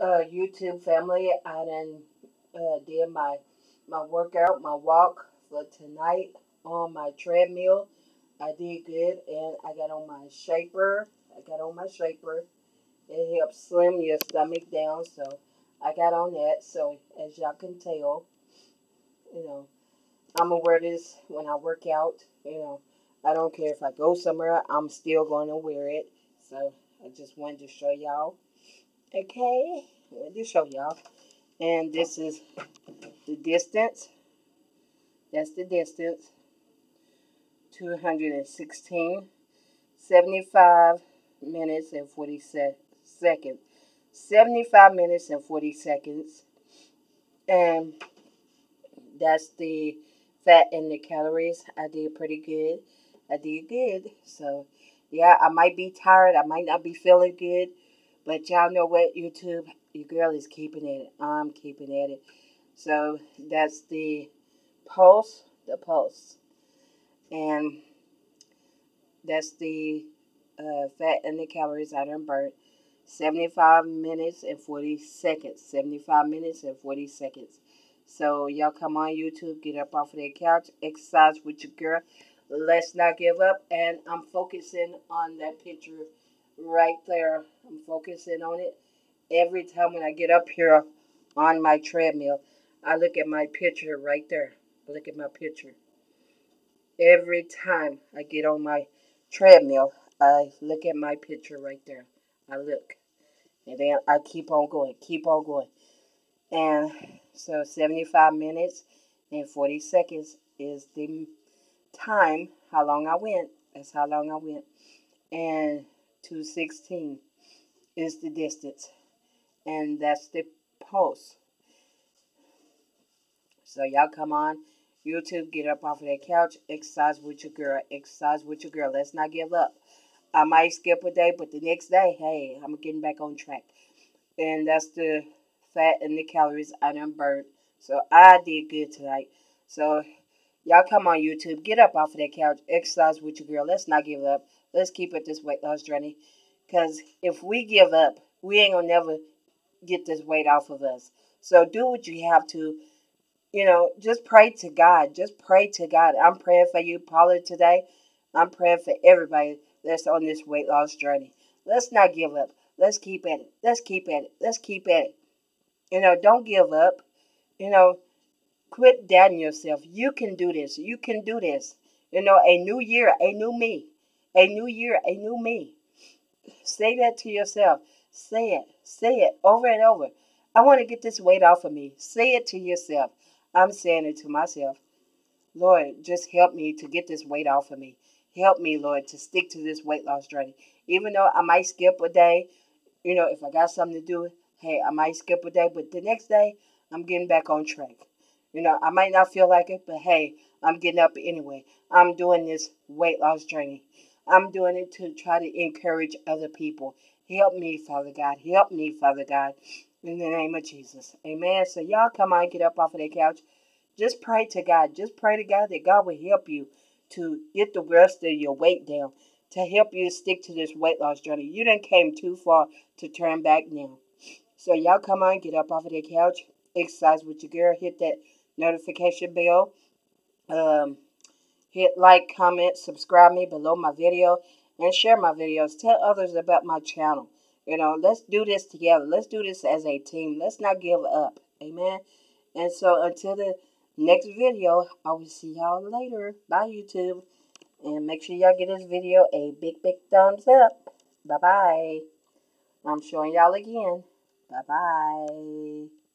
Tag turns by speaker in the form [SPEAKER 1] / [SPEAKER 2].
[SPEAKER 1] uh, YouTube family. I done uh, did my my workout, my walk for tonight on my treadmill. I did good, and I got on my shaper. I got on my shaper. It helps slim your stomach down, so I got on that. So as y'all can tell, you know, I'm gonna wear this when I work out. You know, I don't care if I go somewhere, I'm still gonna wear it. So I just wanted to show y'all. Okay, let me show y'all. And this is the distance. That's the distance. 216. 75 minutes and 40 se- seconds. 75 minutes and 40 seconds. And that's the fat and the calories. I did pretty good. I did good. So, yeah, I might be tired. I might not be feeling good. But y'all know what, YouTube? Your girl is keeping at it. I'm keeping at it. So, that's the pulse. The pulse. And that's the uh, fat and the calories I done burnt. 75 minutes and 40 seconds. 75 minutes and 40 seconds. So y'all come on YouTube, get up off of that couch, exercise with your girl. Let's not give up. And I'm focusing on that picture right there. I'm focusing on it. Every time when I get up here on my treadmill, I look at my picture right there. I look at my picture. Every time I get on my treadmill, I look at my picture right there. I look. And then I keep on going, keep on going. And so 75 minutes and 40 seconds is the time, how long I went. That's how long I went. And 216 is the distance. And that's the pulse. So y'all come on YouTube, get up off of that couch, exercise with your girl, exercise with your girl. Let's not give up. I might skip a day, but the next day, hey, I'm getting back on track. And that's the fat and the calories I done burned. So I did good tonight. So y'all come on YouTube, get up off of that couch, exercise with your girl. Let's not give up. Let's keep it this weight loss journey. Because if we give up, we ain't going to never get this weight off of us. So do what you have to. You know, just pray to God. Just pray to God. I'm praying for you, Paula, today. I'm praying for everybody that's on this weight loss journey. Let's not give up. Let's keep at it. Let's keep at it. Let's keep at it. You know, don't give up. You know, quit doubting yourself. You can do this. You can do this. You know, a new year, a new me. A new year, a new me. Say that to yourself. Say it. Say it over and over. I want to get this weight off of me. Say it to yourself. I'm saying it to myself. Lord, just help me to get this weight off of me. Help me, Lord, to stick to this weight loss journey. Even though I might skip a day, you know, if I got something to do, hey, I might skip a day, but the next day, I'm getting back on track. You know, I might not feel like it, but hey, I'm getting up anyway. I'm doing this weight loss journey. I'm doing it to try to encourage other people. Help me, Father God. Help me, Father God. In the name of Jesus. Amen. So y'all come on, get up off of that couch. Just pray to God. Just pray to God that God will help you to get the rest of your weight down, to help you stick to this weight loss journey. You didn't came too far to turn back now. So y'all come on, get up off of that couch, exercise with your girl, hit that notification bell, um, hit like, comment, subscribe me below my video, and share my videos. Tell others about my channel. You know, let's do this together. Let's do this as a team. Let's not give up. Amen. And so until the next video, I will see y'all later. Bye, YouTube. And make sure y'all give this video a big, big thumbs up. Bye-bye. I'm showing y'all again. Bye-bye.